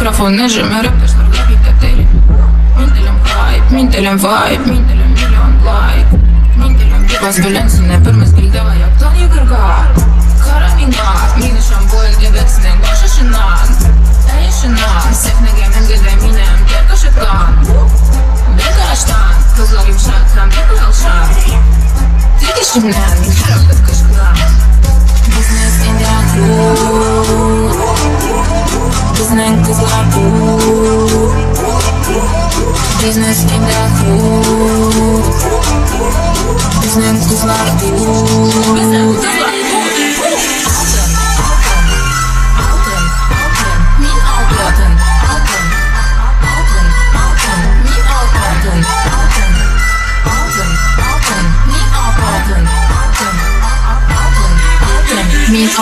microfonul și mereu te șterg la picătele Mintele-mi hype, mintele-mi vibe, mintele-mi milion like Mintele-mi divas violență, ne permis gildeva, jak e to nie grgat Kara mi nat, mine și-am voie de vexne, goșa și nat Ej și nat, sef ne game e unde de mine, am terca și plan Bega aștan, că zorim șat, am terca alșan Tiki și mnen, Business in the food Business is my food Me and